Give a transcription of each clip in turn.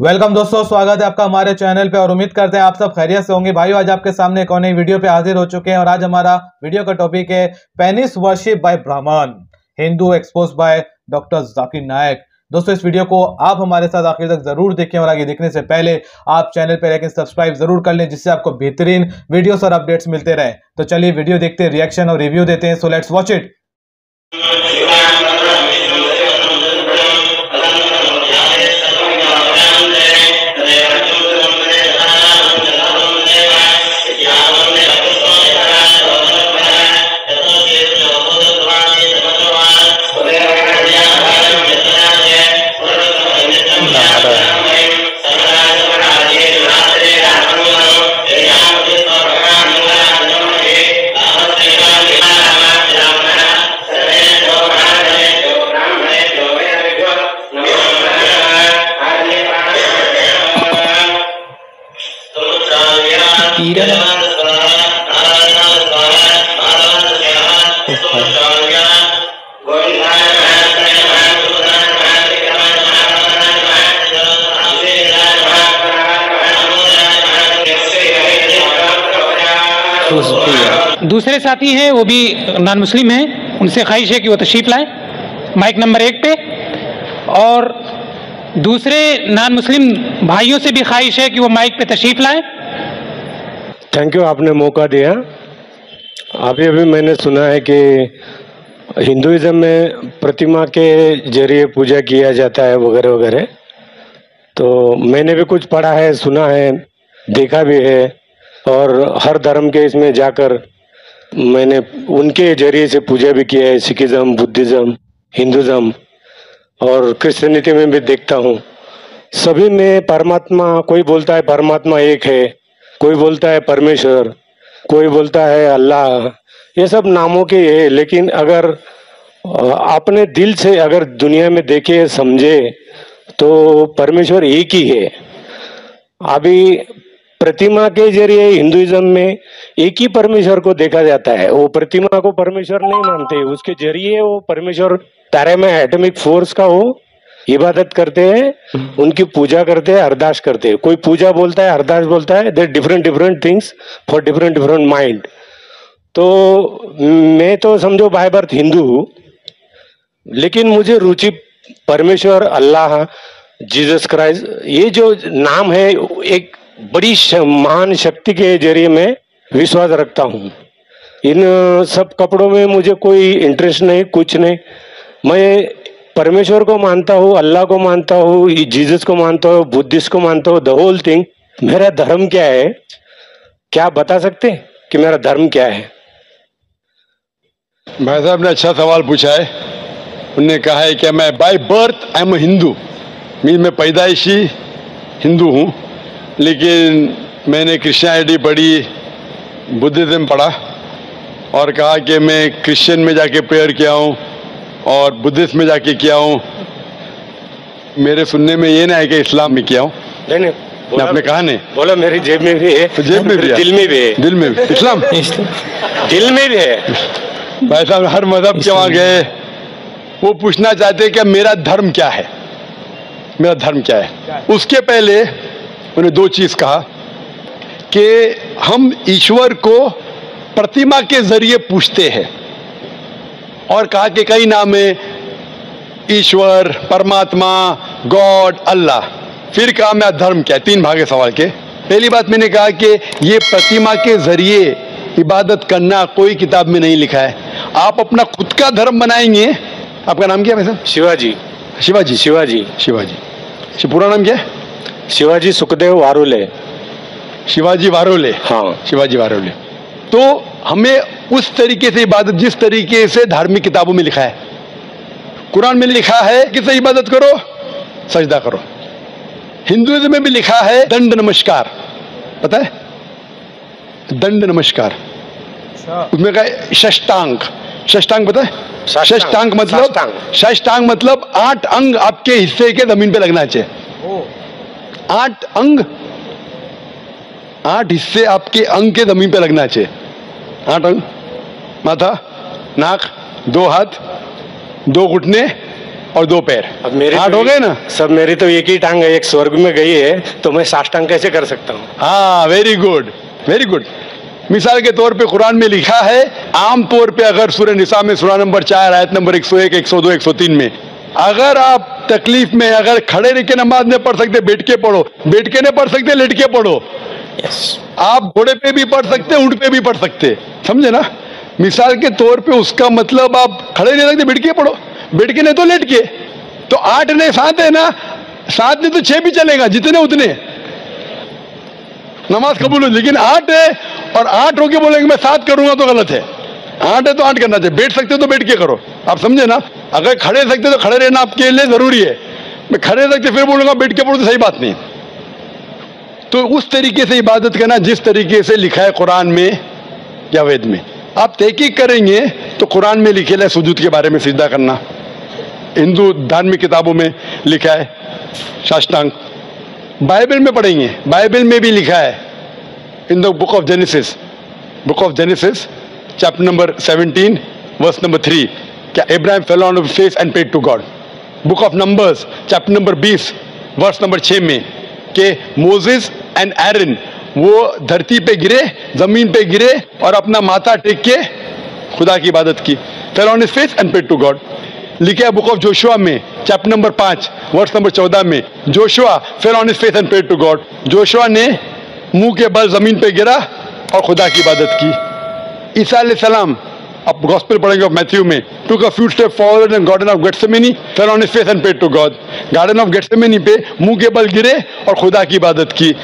Welcome दोस्तों, स्वागत है आपका हमारे चैनल पे और उम्मीद करते हैं आप सब खैरियत से होंगे। भाइयों, आज आपके सामने एक और नई वीडियो पे हाजिर हो चुके हैं और आज हमारा वीडियो का टॉपिक है पेनिस वर्शिप बाय ब्राह्मण Hindu expose by doctor Zakir Naik दोस्तों, इस वीडियो को आप हमारे साथ आखिर तक ज़रूर देखें और आगे देखने से पहले आप चैनल पर लेकिन सब्सक्राइब ज़रूर कर लें, जिससे आपको बेहतरीन वीडियोस और अपडेट्स मिलते रहे। तो चलिए वीडियो देखते हैं रिएक्शन और रिव्यू देते हैं सो लेट्स वॉच इट दूसरे साथी हैं वो भी नॉन मुस्लिम हैं। उनसे ख्वाहिश है कि वो तशरीफ़ लाएँ माइक नंबर एक पे। और दूसरे नॉन मुस्लिम भाइयों से भी ख्वाहिश है कि वो माइक पे तशरीफ़ लाएँ। थैंक यू आपने मौका दिया। अभी अभी मैंने सुना है कि हिंदुज़म में प्रतिमा के ज़रिए पूजा किया जाता है वगैरह वगैरह। तो मैंने भी कुछ पढ़ा है सुना है देखा भी है। और हर धर्म के इसमें जाकर मैंने उनके ज़रिए से पूजा भी किया है, सिखिज़म, बुद्धिज़्म, हिंदुज़म और क्रिश्चियनिटी में भी देखता हूँ। सभी में परमात्मा, कोई बोलता है परमात्मा एक है, कोई बोलता है परमेश्वर, कोई बोलता है अल्लाह, ये सब नामों के है लेकिन अगर अपने दिल से अगर दुनिया में देखे, समझे तो परमेश्वर एक ही है। अभी प्रतिमा के ज़रिए हिंदुइज्म में एक ही परमेश्वर को देखा जाता है। वो प्रतिमा को परमेश्वर नहीं मानते। उसके ज़रिए वो परमेश्वर तारे में एटॉमिक फोर्स का वो इबादत करते हैं, उनकी पूजा करते हैं, अरदास करते हैं। कोई पूजा बोलता है, अरदास बोलता है there different different things for different different mind तो मैं तो समझो बाय बर्थ हिंदू हूँ, लेकिन मुझे रुचि परमेश्वर, अल्लाह, जीसस क्राइस्ट, ये जो नाम है, एक बड़ी महान शक्ति के ज़रिए मैं विश्वास रखता हूँ। इन सब कपड़ों में मुझे कोई इंटरेस्ट नहीं, कुछ नहीं। मैं परमेश्वर को मानता हूँ, अल्लाह को मानता हूँ, जीसस को मानता हूँ, बुद्धिस्ट को मानता हूँ द होल थिंग मेरा धर्म क्या है? क्या बता सकते कि मेरा धर्म क्या है? भाई साहब ने अच्छा सवाल पूछा है। उन्होंने कहा है कि मैं by birth I am Hindu mean मैं पैदाइशी हिंदू हूँ। लेकिन मैंने क्रिश्चियनिटी पढ़ी बुद्धिज़्म पढ़ा और कहा कि मैं क्रिश्चियन में जाके प्रेयर किया हूँ और बुद्धिस्ट में जाके किया हूँ। मेरे सुनने में ये ना है कि इस्लाम में किया हूँ। नहीं आपने कहा नहीं? बोला मेरी जेब में भी है तो जेब में भी दिल में भी है। दिल में भी। इस्लाम? दिल में भी है। भाई साहब हर मज़हब के वहाँ गए। वो पूछना चाहते कि मेरा धर्म क्या है? मेरा धर्म क्या है? उसके पहले उन्होंने दो चीज़ कहा कि हम ईश्वर को प्रतिमा के ज़रिए पूछते हैं और कहा कि कई नाम है ईश्वर परमात्मा गॉड अल्लाह। फिर कहा मैं धर्म क्या? है तीन भाग सवाल के। पहली बात मैंने कहा कि ये प्रतिमा के ज़रिए इबादत करना कोई किताब में नहीं लिखा है। आप अपना खुद का धर्म बनाएँगे। आपका नाम क्या है वैसे शिवाजी। शिवाजी। शिवाजी। शिवाजी। पूरा नाम क्या है? शिवाजी सुखदेव वारुले। शिवाजी वारोले? हाँ। शिवाजी वारोले। तो हमें उस तरीके से इबादत जिस तरीके से धार्मिक किताबों में लिखा है। कुरान में लिखा है कि से इबादत करो सजदा करो। हिंदुइज्म में भी लिखा है दंड नमस्कार। पता है? दंड नमस्कार। उसमें कहा है षष्टांग षष्टांग पता है। षष्टांग मतलब। षष्टांग मतलब आठ अंग आपके हिस्से के ज़मीन पे लगना चाहिए। आठ अंग आठ हिस्से आपके अंग के ज़मीन पे लगना चाहिए। आठ अंग माथा नाक दो हाथ दो घुटने और दो पैर। अब मेरी आठ तो हो गए ना? सब मेरी तो एक ही टांग है एक स्वर्ग में गई है तो मैं साष्टांग कैसे कर सकता हूँ? हाँ वेरी गुड वेरी गुड मिसाल के तौर पे कुरान में लिखा है आम तौर पे अगर सूर्य निशा में सूर्य नंबर चार आयत नंबर 101, 102, 103 में अगर आप तकलीफ़ में अगर खड़े रह के नमाज़ नहीं पढ़ सकते बैठ के पढ़ो। बैठ के नहीं पढ़ सकते लेट के पढ़ो। आप घोड़े पे भी पढ़ सकते ऊँट पे भी पढ़ सकते। समझे ना? मिसाल के तौर पे उसका मतलब आप खड़े नहीं सकते बैठ के पढ़ो। बैठ के नहीं तो लेट के। तो आठ नहीं सात है ना? सात नहीं तो छह भी चलेगा जितने उतने। नमाज़ कबूल हो लेकिन आठ है और आठ होके बोलेंगे मैं सात करूँगा तो गलत है। आठ है तो आठ करना चाहिए। बैठ सकते हो तो बैठ के करो। आप समझे ना? अगर खड़े सकते तो खड़े रहना आपके लिए ज़रूरी है। मैं खड़े सकते फिर बोलूँगा, बैठ के पढ़ो तो सही बात नहीं। तो उस तरीके से इबादत करना, जिस तरीके से लिखा है कुरान में या वेद में। आप तहकीक करेंगे तो कुरान में लिखे है सुजूद के बारे में सीधा करना। हिंदू धार्मिक किताबों में लिखा है साष्टांग। बाइबल में पढ़ेंगे। बाइबल में भी लिखा है in the book of Genesis. Book of Genesis, chapter number 17 verse number 3 क्या Ibrahim fell on face and prayed to God book of Numbers chapter number 20 verse number 6 में, कि मोजेस एंड एरन वो धरती पे गिरे, ज़मीन पे गिरे और अपना माथा टेक के खुदा की इबादत की। Fell on face and prayed to God लिखे बुक ऑफ़ जोशुआ में चैप्टर नंबर पाँच वर्ष नंबर चौदह में Joshua fell on faith and prayed to God Joshua ने मुँह के बल ज़मीन पे गिरा और खुदा की इबादत की। ईसा सलाम अब गॉस्पेल पढ़ेंगे ऑफ़ मैथ्यू में। To a few step forward in garden of Gethsemane fell on faith and prayed to God garden of Gethsemane पे मुँह के बल गिरे और खुदा की इबादत की।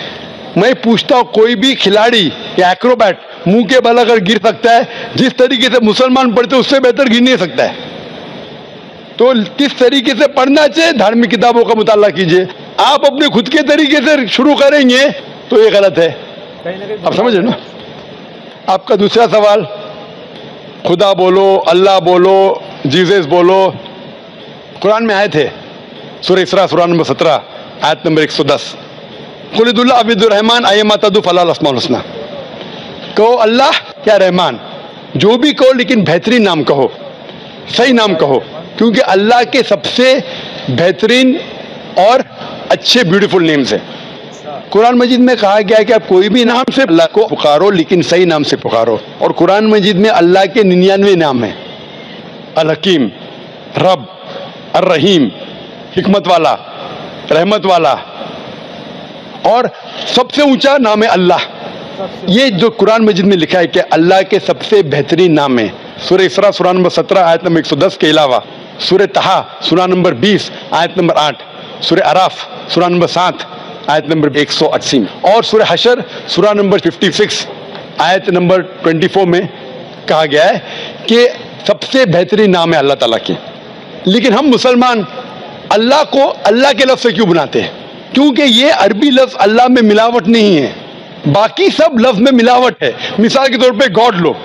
मैं पूछता हूँ कोई भी खिलाड़ी या एक्रोबैट मुँह के बल अगर गिर सकता है जिस तरीके से मुसलमान पढ़ते उससे बेहतर गिर नहीं सकता है। तो किस तरीके से पढ़ना चाहिए? धार्मिक किताबों का मुताला कीजिए। आप अपने खुद के तरीके से शुरू करेंगे तो ये गलत है। आप समझ रहे ना? आपका दूसरा सवाल? खुदा बोलो, अल्लाह बोलो, जीसस बोलो। कुरान में आए थे सुर इसरा सुरान नंबर सत्रह, आयत नंबर 110 खुलिदुल्ला अबिदुररहमान आय मातदु फलाल अस्माउल हुस्ना। कहो, अल्लाह, या रहमान, जो भी कहो, लेकिन बेहतरीन नाम कहो। सही नाम कहो, क्योंकि अल्लाह के सबसे बेहतरीन और अच्छे ब्यूटीफुल नेम्स हैं। कुरान मजीद में कहा गया है कि आप कोई भी नाम से अल्लाह को पुकारो, लेकिन सही नाम से पुकारो। और कुरान मजीद में अल्लाह के निन्यानवे नाम हैं। अल हकीम रब अर रहीम हिकमत वाला रहमत वाला और सबसे ऊँचा नाम है अल्लाह। ये जो कुरान मजीद में लिखा है कि अल्लाह के सबसे बेहतरीन नाम है। सूर्य इसरा सुरा नंबर सत्रह, आयत नंबर 110 के अलावा। सूर्य तहा सुरा नंबर 20 आयत नंबर आठ। सूर्य अराफ सुरा नंबर 7 आयत नंबर 180 में। और सूर्य हशर सुरा नंबर 56 आयत नंबर 24 में कहा गया है कि सबसे बेहतरीन नाम है अल्लाह ताला के। लेकिन हम मुसलमान अल्लाह को अल्लाह के लफ्ज़ से क्यों बनाते हैं? क्योंकि ये अरबी लफ्ज़ अल्लाह में मिलावट नहीं है। बाकी सब लफ्ज़ में मिलावट है। मिसाल के तौर पे गॉड लो।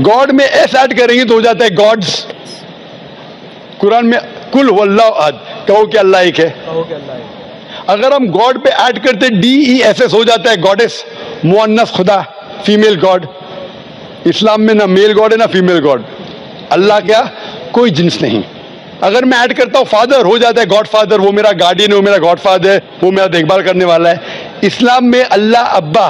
गॉड में एस ऐड करेंगे तो हो जाता है गॉड्स। कुरान में कुल वल्लाह कहो कि अल्लाह एक है। अगर हम गॉड पे ऐड करते डी ई एस एस हो जाता है गॉडेस मुअन्नस, खुदा फीमेल गॉड इस्लाम में ना मेल गॉड है, ना फीमेल गॉड अल्लाह क्या? कोई जिन्स नहीं। अगर मैं ऐड करता हूँ फादर हो जाता है गॉड फादर वो मेरा गार्डियन है, वो मेरा गॉड फादर है, वो मेरा देखभाल करने वाला है। इस्लाम में अल्लाह अब्बा,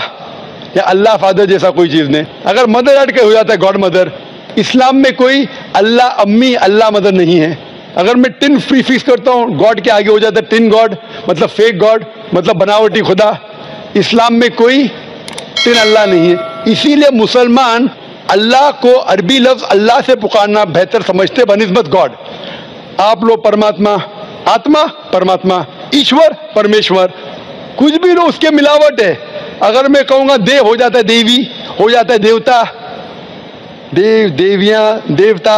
या अल्लाह फादर जैसा कोई चीज़ नहीं। अगर मदर ऐड कर हो जाता है गॉड मदर इस्लाम में कोई अल्लाह अम्मी, अल्लाह मदर नहीं है। अगर मैं टिन फ्री फ़ीस करता हूँ गॉड के आगे हो जाता है टिन गॉड मतलब फेक गॉड मतलब बनावटी खुदा। इस्लाम में कोई टिन अल्लाह नहीं है। इसीलिए मुसलमान अल्लाह को अरबी लफ्ज अल्लाह से पुकारना बेहतर समझते बनस्बत गॉड आप लोग परमात्मा, आत्मा, परमात्मा, ईश्वर, परमेश्वर, कुछ भी लो, उसके मिलावट है। अगर मैं कहूँगा देव, हो जाता है देवी, हो जाता है देवता। देव, देवियाँ, देवता।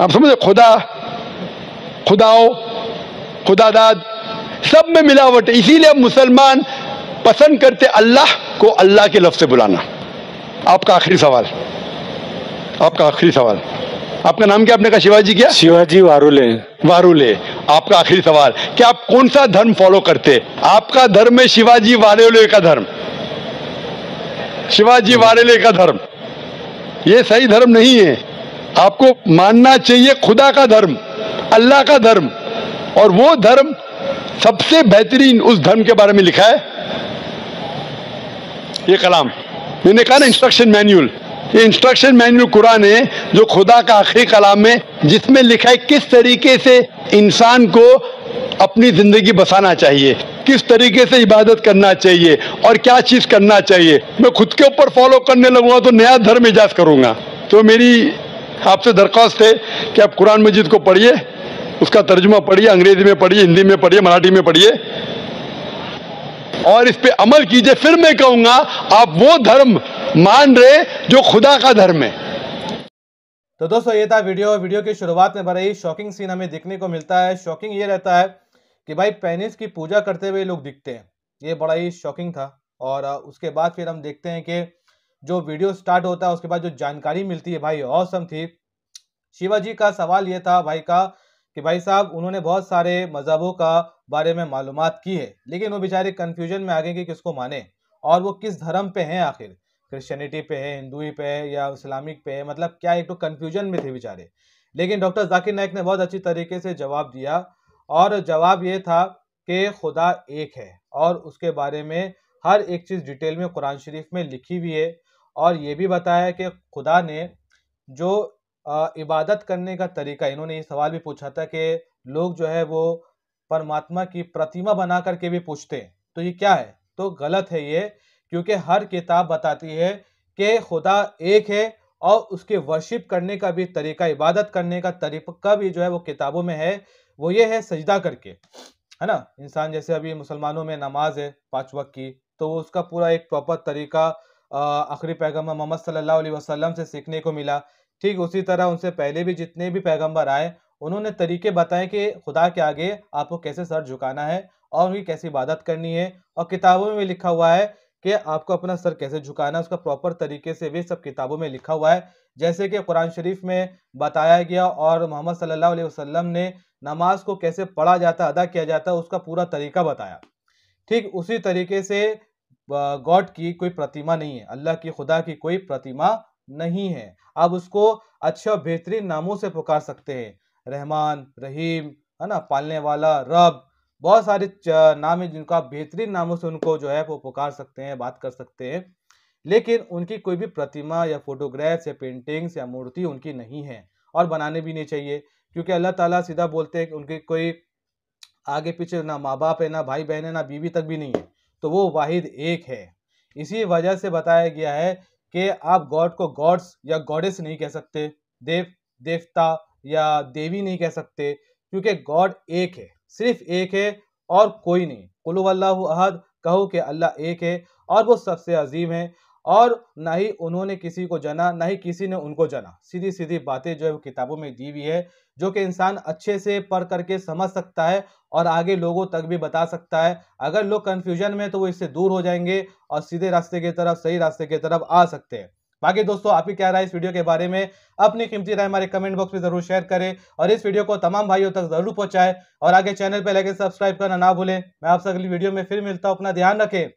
आप समझे खुदा। खुदाओ खुदादाद सब में मिलावट है। इसीलिए मुसलमान पसंद करते अल्लाह को अल्लाह के लफ्ज़ से बुलाना। आपका आखिरी सवाल। आपका आखिरी सवाल। आपका नाम क्या आपने कहा शिवाजी क्या? शिवाजी वारुले। वारुले। आपका आखिरी सवाल। कि आप कौन सा धर्म फॉलो करते? आपका धर्म है शिवाजी वारेले का धर्म। शिवाजी वारेले का धर्म। ये सही धर्म नहीं है। आपको मानना चाहिए खुदा का धर्म। अल्लाह का धर्म। और वो धर्म सबसे बेहतरीन उस धर्म के बारे में लिखा है। ये कलाम। मैंने कहा ना इंस्ट्रक्शन मैन्यूल ये इंस्ट्रक्शन मैनुअल कुरान है जो खुदा का आखिरी कलाम है, जिसमें लिखा है किस तरीके से इंसान को अपनी ज़िंदगी बसाना चाहिए, किस तरीके से इबादत करना चाहिए और क्या चीज़ करना चाहिए। मैं खुद के ऊपर फॉलो करने लगूँगा तो नया धर्म इजाज करूँगा। तो मेरी आपसे दरख्वास्त है कि आप कुरान मजिद को पढ़िए। उसका तर्जुमा पढ़िए, अंग्रेज़ी में पढ़िए, हिंदी में पढ़िए, मराठी में पढ़िए। और इस पे अमल कीजिए, फिर मैं कहूँगा, आप वो धर्म मान रहे जो खुदा का धर्म है। तो दोस्तों, ये था वीडियो। वीडियो की शुरुआत में बड़ा ही शॉकिंग सीन हमें देखने को मिलता है। शॉकिंग ये रहता है कि भाई, पेनिस की पूजा करते हुए लोग दिखते हैं। ये बड़ा ही शॉकिंग था। और उसके बाद फिर हम देखते हैं कि जो वीडियो स्टार्ट होता है, उसके बाद जो जानकारी मिलती है, भाई औसम थी। शिवाजी का सवाल ये था, भाई का कि भाई साहब, उन्होंने बहुत सारे मजहबों का बारे में मालूम की है, लेकिन वो बेचारे कन्फ्यूज़न में आ गए कि किसको माने और वो किस धर्म पे हैं आखिर? क्रिश्चियनिटी पे है हिंदुई पे है या इस्लामिक पे है? मतलब क्या एक तो कन्फ्यूज़न में थे बेचारे। लेकिन डॉक्टर जाकिर नायक ने बहुत अच्छी तरीके से जवाब दिया और जवाब ये था कि खुदा एक है और उसके बारे में हर एक चीज़ डिटेल में कुरान शरीफ में लिखी हुई है और ये भी बताया कि खुदा ने जो इबादत करने का तरीका, इन्होंने ये सवाल भी पूछा था कि लोग जो है वो परमात्मा की प्रतिमा बना करके भी पूछते हैं तो ये क्या है? तो गलत है ये, क्योंकि हर किताब बताती है कि खुदा एक है और उसके वर्शिप करने का भी तरीका, इबादत करने का तरीका भी जो है वो किताबों में है, वो ये है सजदा करके, है ना? इंसान जैसे अभी मुसलमानों में नमाज़ है पाँच वक्त की तो उसका पूरा एक प्रॉपर तरीका आखिरी पैगंबर मोहम्मद सल्लल्लाहु अलैहि वसल्लम से सीखने को मिला। ठीक उसी तरह उनसे पहले भी जितने भी पैगंबर आए, उन्होंने तरीके बताए कि खुदा के आगे आपको कैसे सर झुकाना है और उनकी कैसी इबादत करनी है। और किताबों में लिखा हुआ है कि आपको अपना सर कैसे झुकाना है, उसका प्रॉपर तरीके से भी सब किताबों में लिखा हुआ है। जैसे कि कुरान शरीफ में बताया गया और मोहम्मद सल्लल्लाहु अलैहि वसल्लम ने नमाज़ को कैसे पढ़ा जाता, अदा किया जाता, उसका पूरा तरीका बताया। ठीक उसी तरीके से गॉड की कोई प्रतिमा नहीं है। अल्लाह की, खुदा की कोई प्रतिमा नहीं है। आप उसको अच्छे और बेहतरीन नामों से पुकार सकते हैं। रहमान, रहीम, है ना, पालने वाला, रब, बहुत सारे नाम है जिनको आप बेहतरीन नामों से उनको जो है वो पुकार सकते हैं, बात कर सकते हैं। लेकिन उनकी कोई भी प्रतिमा या फोटोग्राफ्स या पेंटिंग्स या मूर्ति उनकी नहीं है और बनाने भी नहीं चाहिए। क्योंकि अल्लाह ताला सीधा बोलते हैं कि उनकी कोई आगे पीछे ना माँ बाप है, ना भाई बहन है, ना बीवी तक भी नहीं है। तो वो वाहिद एक है। इसी वजह से बताया गया है कि आप गॉड को गॉड्स या गॉडेस नहीं कह सकते, देव, देवता या देवी नहीं कह सकते, क्योंकि गॉड एक है, सिर्फ़ एक है और कोई नहीं। कुल्लु अहद, कहो कि अल्लाह एक है और वो सबसे अजीम है। और ना ही उन्होंने किसी को जना, ना ही किसी ने उनको जना। सीधी सीधी बातें जो है वो किताबों में दी हुई है, जो कि इंसान अच्छे से पढ़ करके समझ सकता है और आगे लोगों तक भी बता सकता है। अगर लोग कन्फ्यूज़न में तो वो इससे दूर हो जाएँगे और सीधे रास्ते की तरफ़, सही रास्ते की तरफ़ आ सकते हैं। बाकी दोस्तों, आप ही क्या राय इस वीडियो के बारे में? अपनी कीमती राय हमारे कमेंट बॉक्स में ज़रूर शेयर करें और इस वीडियो को तमाम भाइयों तक ज़रूर पहुंचाएँ। और आगे चैनल पर लगे सब्सक्राइब करना ना भूलें। मैं आपसे अगली वीडियो में फिर मिलता हूँ। अपना ध्यान रखें।